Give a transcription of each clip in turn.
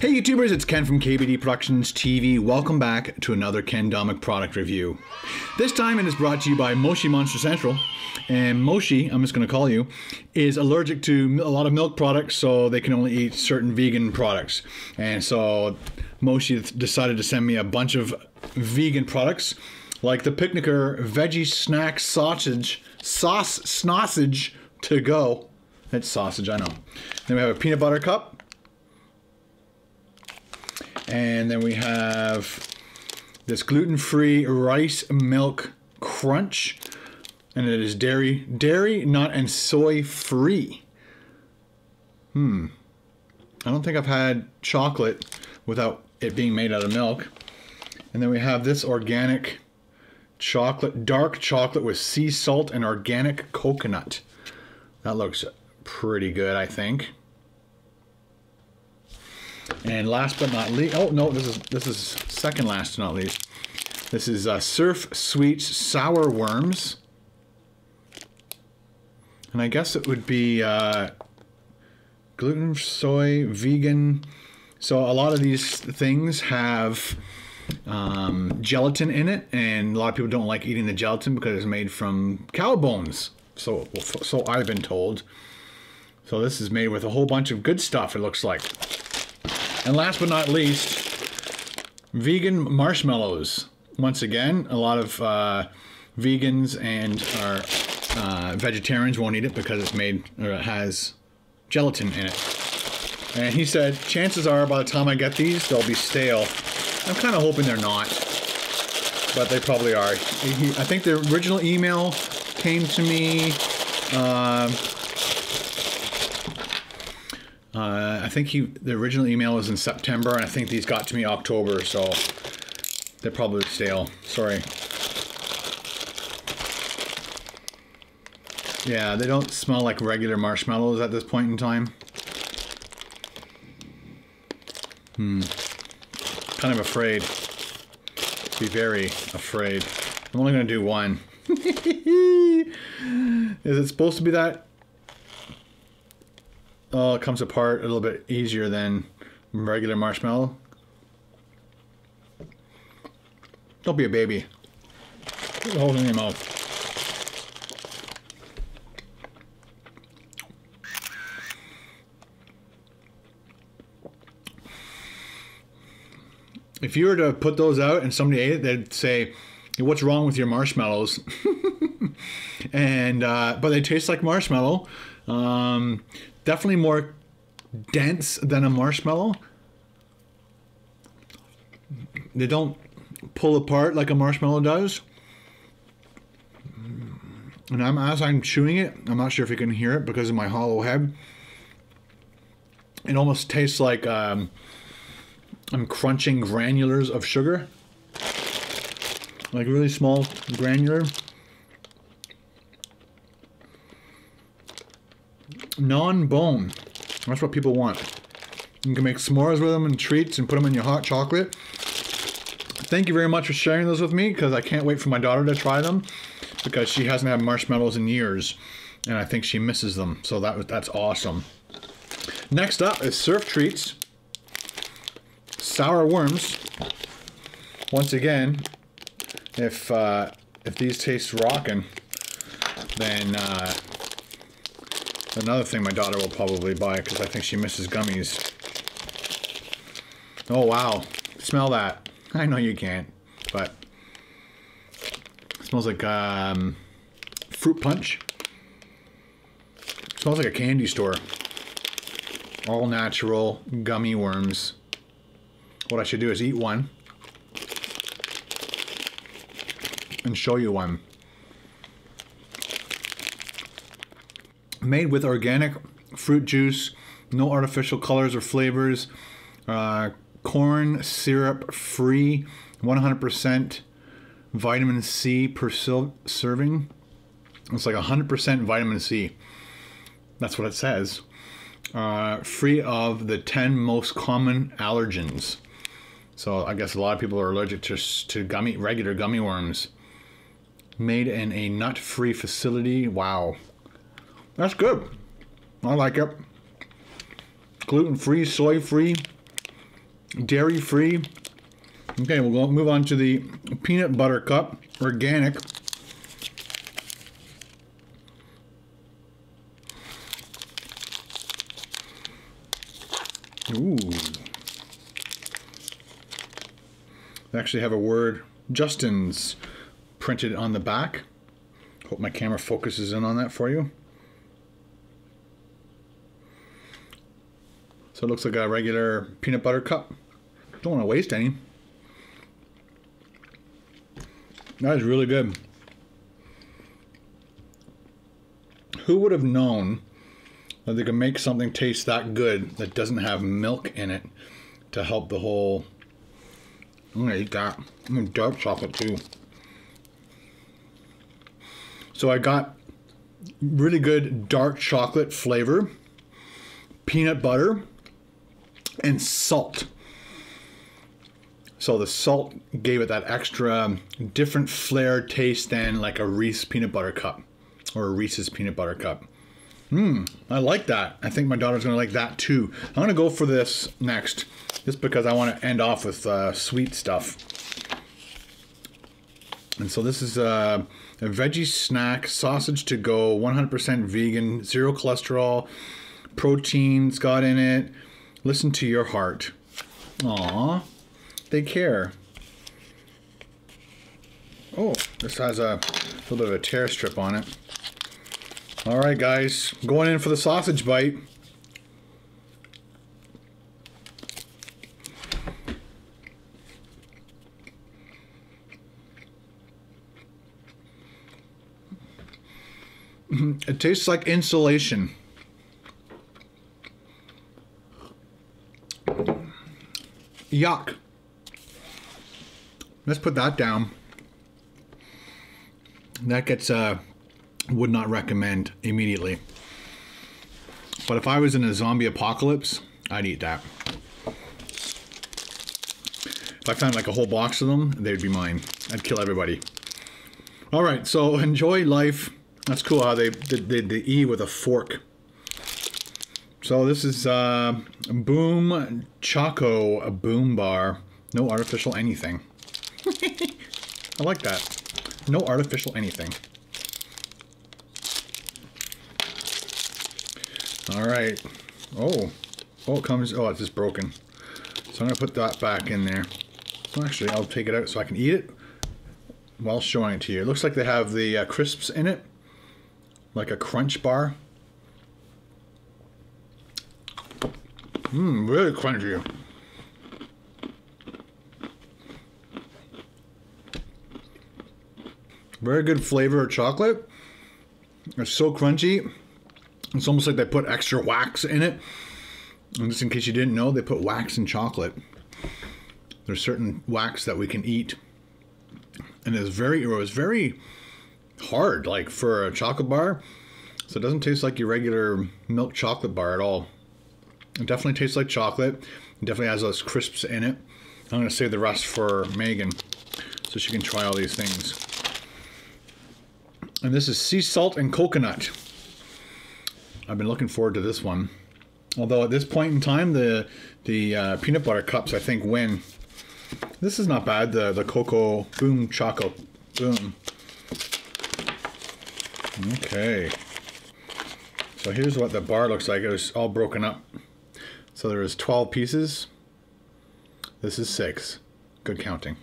Hey YouTubers, it's Ken from KBD Productions TV. Welcome back to another Ken Domik product review. This time it is brought to you by Moshi Monster Central. And Moshi, I'm just going to call you, is allergic to a lot of milk products, so they can only eat certain vegan products. And so Moshi decided to send me a bunch of vegan products, like the Picnicker Veggie Snack Sausage, Sauce Sausage to go. It's sausage, I know. Then we have a peanut butter cup. And then we have this gluten-free rice milk crunch. And it is dairy, dairy, nut, and soy free. Hmm. I don't think I've had chocolate without it being made out of milk. And then we have this organic chocolate, dark chocolate with sea salt and organic coconut. That looks pretty good, I think. And last but not least, oh no, this is this is second last but not least. This is uh, Surf Sweets Sour Worms. And I guess it would be uh, gluten, soy, vegan. So a lot of these things have um, gelatin in it, and a lot of people don't like eating the gelatin because it's made from cow bones. So, so I've been told. So this is made with a whole bunch of good stuff, it looks like. And last but not least, vegan marshmallows. Once again, a lot of uh, vegans and our uh, vegetarians won't eat it because it's made or it has gelatin in it. And he said, chances are by the time I get these, they'll be stale. I'm kind of hoping they're not, but they probably are. He, I think the original email came to me. Uh, uh, I think he the original email was in September, and I think these got to me October, so they're probably stale. Sorry. Yeah, they don't smell like regular marshmallows at this point in time. Hmm. Kind of afraid. Be very afraid. I'm only going to do one. Is it supposed to be that Oh, it comes apart a little bit easier than regular marshmallow. Don't be a baby. Hold it in your mouth. If you were to put those out and somebody ate it, they'd say, "What's wrong with your marshmallows?" and uh, but they taste like marshmallow. Um, definitely more dense than a marshmallow. They don't pull apart like a marshmallow does. And I'm as I'm chewing it, I'm not sure if you can hear it because of my hollow head. It almost tastes like um, I'm crunching granulars of sugar, like really small granular. Non-bone. That's what people want. You can make s'mores with them and treats and put them in your hot chocolate. Thank you very much for sharing those with me because I can't wait for my daughter to try them because she hasn't had marshmallows in years and I think she misses them. So that that's awesome. Next up is Surf Treats. Sour Worms. Once again, if uh, if these taste rocking, then uh, Another thing my daughter will probably buy because I think she misses gummies. Oh, wow. Smell that. I know you can't, but smells like um, fruit punch. Smells like a candy store. All natural gummy worms. What I should do is eat one and show you one. Made with organic fruit juice, no artificial colors or flavors, uh, corn syrup free, 100% vitamin C per serving. It's like 100% vitamin C. That's what it says. Uh, free of the 10 most common allergens. So I guess a lot of people are allergic to, to gummy, regular gummy worms. Made in a nut-free facility. Wow. That's good. I like it. Gluten free, soy free. dairy free. Okay, we'll move on to the peanut butter cup, organic. Ooh. They actually have a word, Justin's, printed on the back. Hope my camera focuses in on that for you. So it looks like a regular peanut butter cup. Don't want to waste any. That is really good. Who would have known that they can make something taste that good that doesn't have milk in it to help the whole. I'm gonna eat that. I'm gonna dark chocolate too. So I got really good dark chocolate flavor, peanut butter, and salt. So the salt gave it that extra different flair taste than like a Reese peanut butter cup or a Reese's peanut butter cup. Mmm, I like that. I think my daughter's gonna like that too. I'm gonna go for this next, just because I want to end off with uh, sweet stuff. And so this is uh, a veggie snack, sausage to go, 100% vegan, zero cholesterol, proteins got in it. Listen to your heart. Aw, they care. Oh, this has a little bit of a tear strip on it. All right, guys, going in for the sausage bite. It tastes like insulation. Yuck. Let's put that down. That gets uh would not recommend immediately. But if I was in a zombie apocalypse, I'd eat that. If I found like a whole box of them, they'd be mine. I'd kill everybody. All right, so enjoy life. That's cool how they did the, the E with a fork. So this is uh, Boom Choco, a boom bar. No artificial anything. I like that. No artificial anything. All right. Oh, oh, it comes. Oh, it's just broken. So I'm gonna put that back in there. Actually, I'll take it out so I can eat it while showing it to you. It looks like they have the uh, crisps in it, like a crunch bar. Mmm, really crunchy. Very good flavor of chocolate. It's so crunchy. It's almost like they put extra wax in it. And just in case you didn't know, they put wax in chocolate. There's certain wax that we can eat. And it's very, it was very hard, like for a chocolate bar. So it doesn't taste like your regular milk chocolate bar at all. It definitely tastes like chocolate. It definitely has those crisps in it. I'm going to save the rest for Megan so she can try all these things. And this is sea salt and coconut. I've been looking forward to this one. Although at this point in time, the the uh, peanut butter cups I think win. This is not bad. The the cocoa boom choco boom. Okay. So here's what the bar looks like. It was all broken up. So there is 12 pieces. This is six. Good counting.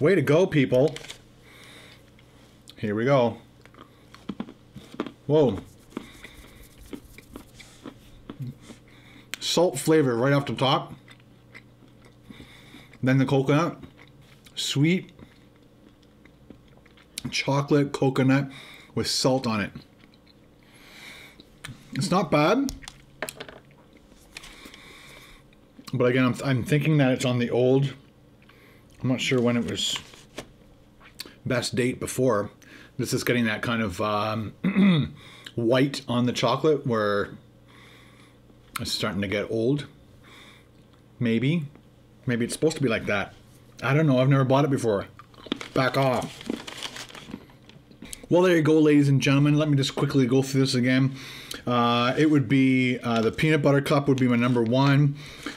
Way to go, people. Here we go. Whoa. Salt flavor right off the top. Then the coconut. Sweet. Chocolate coconut with salt on it. It's not bad. But again, I'm, I'm thinking that it's on the old. I'm not sure when it was best date before. This is getting that kind of um, white on the chocolate where it's starting to get old. Maybe. Maybe it's supposed to be like that. I don't know. I've never bought it before. Back off. Well, there you go, ladies and gentlemen. Let me just quickly go through this again. Uh, it would be uh, the peanut butter cup would be my number one.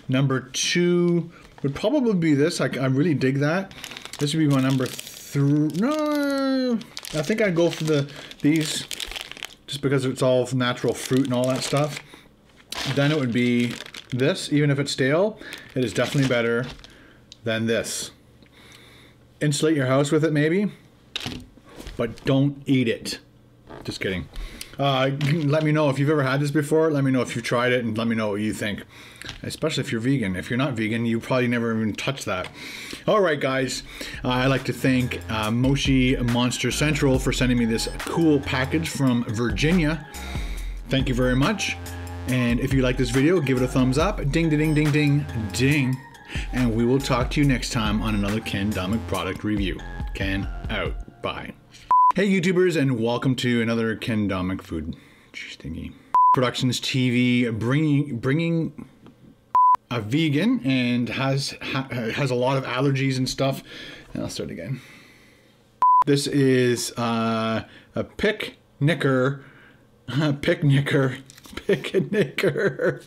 Number two would probably be this. I, I really dig that. This would be my number three. No, I think I'd go for the these just because it's all natural fruit and all that stuff. Then it would be this. Even if it's stale, it is definitely better than this. Insulate your house with it, maybe but don't eat it. Just kidding. Uh, let me know if you've ever had this before. Let me know if you've tried it and let me know what you think. Especially if you're vegan. If you're not vegan, you probably never even touched that. All right, guys. Uh, I'd like to thank uh, Moshi Monster Central for sending me this cool package from Virginia. Thank you very much. And if you like this video, give it a thumbs up. Ding, ding, ding, ding, ding. And we will talk to you next time on another Ken Domik product review. Ken out. Bye. Hey YouTubers and welcome to another Ken Domik food thingy. Productions TV bringing bringing a vegan and has ha, has a lot of allergies and stuff. And I'll start again. This is uh, a picnicker, picnicker, picnicker.